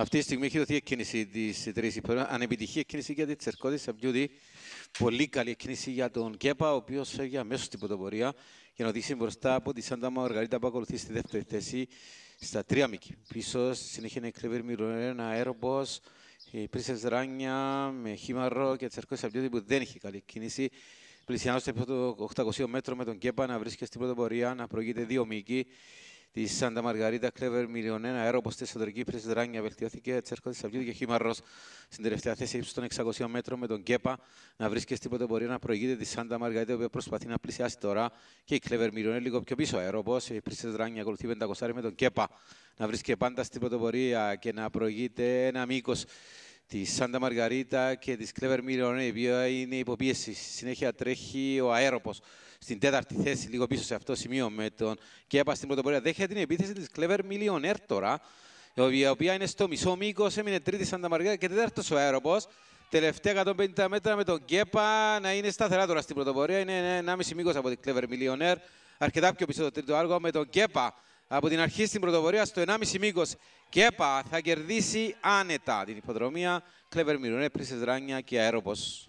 Αυτή τη στιγμή έχει δοθεί εκκίνηση της τρίτη Ανεπιτυχή εκκίνηση για τη Τσερκώτη Σαμπιούδη. Πολύ καλή εκκίνηση για τον Κέπα, ο οποίος φεύγει αμέσως στην πρωτοπορία για να οδηγήσει μπροστά από τη Σάντα Μαργαρίτα που ακολουθεί στη δεύτερη θέση στα τρία μήκη. Πίσω συνέχεια είναι Κρεβέρ ένα αέρομπο, η Πρίσες Ράνια με Χίμαρο και Τσερκώτη Σαμπιούδη που δεν έχει καλή κίνηση. Πλησιάζω στο 800 μέτρο με τον Κέπα να βρίσκεται στην πρωτοπορία, να προηγείται δύο μήκη τη Σάντα Μαργαρίτα, Κλέβερ Μιλιονένα, αέρο στη εσωτερική πρίση Δράνια βελτιώθηκε. Τσέρκο τη Αυγίου και Χίμαρος στην τελευταία θέση ύψου των 600 μέτρων με τον Κέπα να βρίσκεται στην πρωτοπορία να προηγείται τη Σάντα Μαργαρίτα, η οποία προσπαθεί να πλησιάσει τώρα. Και η Κλέβερ Μιλιονένα λίγο πιο πίσω αέρο, η πρίση Δράνια ακολουθεί 500 με τον Κέπα να βρίσκεται πάντα στην πρωτοπορία και να προηγείται ένα μήκος τη Σάντα Μαργαρίτα και της Κλέβερ Μιλιονένα, η οποία είναι υποπίεση. Συνέχεια τρέχει ο αέροπος στην τέταρτη θέση, λίγο πίσω σε αυτό το σημείο με τον Κέπα στην πρωτοπορία. Δέχεται την επίθεση της Clever Millionaire τώρα, η οποία είναι στο μισό μήκος, έμεινε τρίτη Σάντα Μαργάρα και τέταρτος ο αέροπος. Τελευταία 150 μέτρα με τον Κέπα να είναι σταθερά τώρα στην πρωτοπορία. Είναι 1,5 μήκος από την Clever Millionaire. Αρκετά πιο πίσω το τρίτο άργο με τον Κέπα από την αρχή στην πρωτοπορία στο 1,5 μήκος. Κέπα θα κερδίσει άνετα την υποδρομία. Clever Millionaire, Πρίσες Ράνια και Αέροπος.